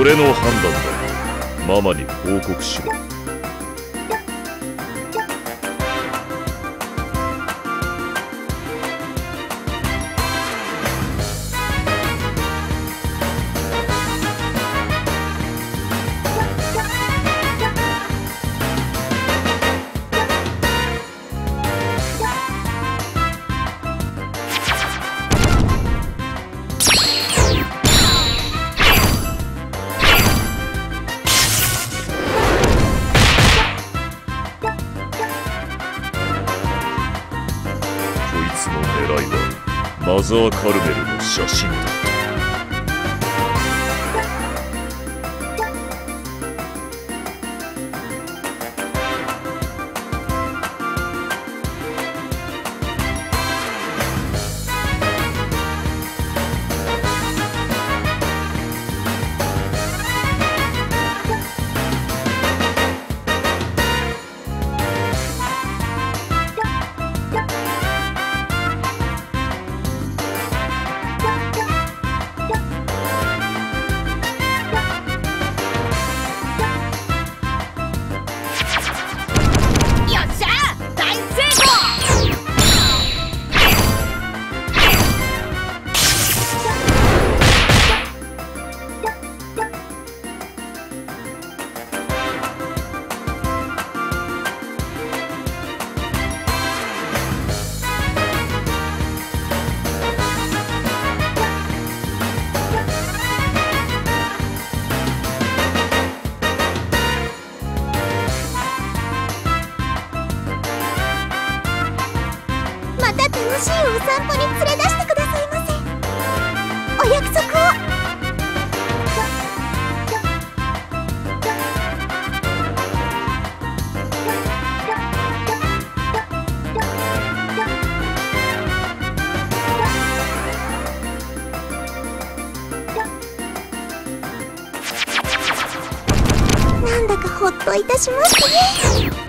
俺の判断だ。ママに報告しろ。マザー・カルメルの写真。だ楽しいお散歩に連れ出してくださいませお約束。をなんだかほっといたしますね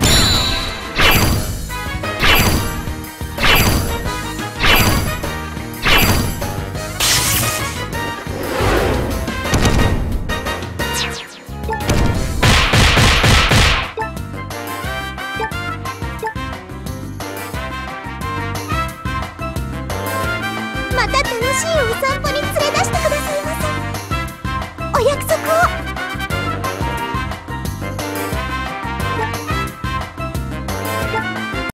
た楽しいお散歩に